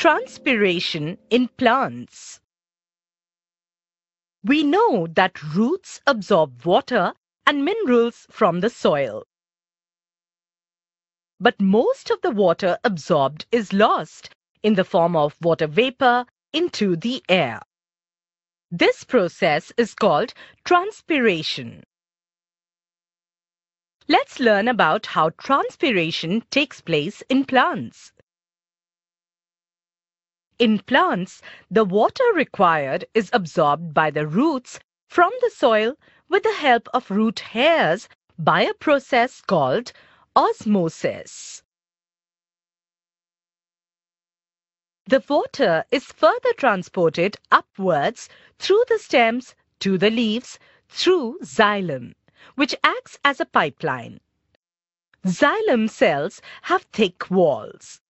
Transpiration in plants. We know that roots absorb water and minerals from the soil. But most of the water absorbed is lost in the form of water vapor into the air. This process is called transpiration. Let's learn about how transpiration takes place in plants. In plants, the water required is absorbed by the roots from the soil with the help of root hairs by a process called osmosis. The water is further transported upwards through the stems to the leaves through xylem, which acts as a pipeline. Xylem cells have thick walls.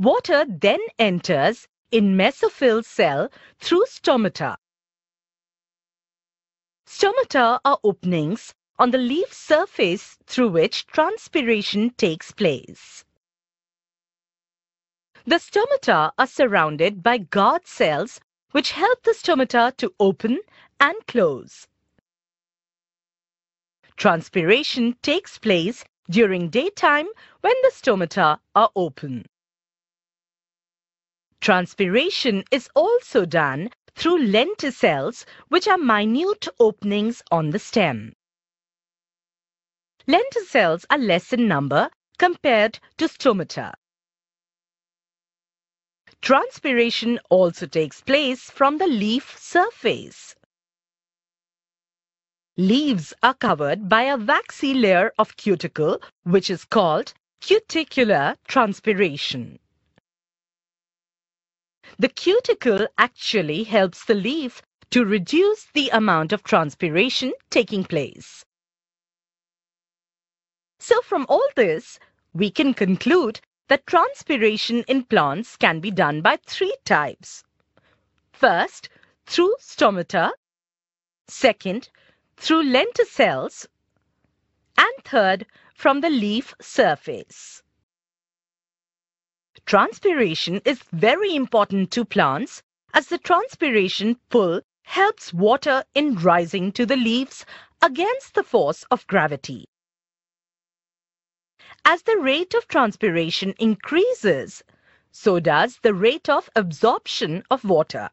Water then enters in mesophyll cell through stomata. Stomata are openings on the leaf surface through which transpiration takes place. The stomata are surrounded by guard cells which help the stomata to open and close. Transpiration takes place during daytime when the stomata are open. Transpiration is also done through lenticels, which are minute openings on the stem. Lenticels are less in number compared to stomata. Transpiration also takes place from the leaf surface. Leaves are covered by a waxy layer of cuticle, which is called cuticular transpiration. The cuticle actually helps the leaf to reduce the amount of transpiration taking place. So from all this, we can conclude that transpiration in plants can be done by three types. First, through stomata. Second, through lenticels. And third, from the leaf surface. Transpiration is very important to plants as the transpiration pull helps water in rising to the leaves against the force of gravity. As the rate of transpiration increases, so does the rate of absorption of water.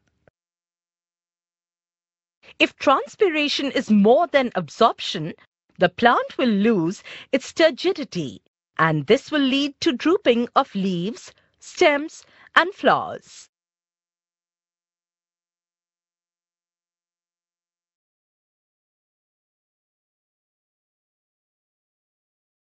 If transpiration is more than absorption, the plant will lose its turgidity and this will lead to drooping of leaves, stems and flowers.